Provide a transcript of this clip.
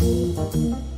Música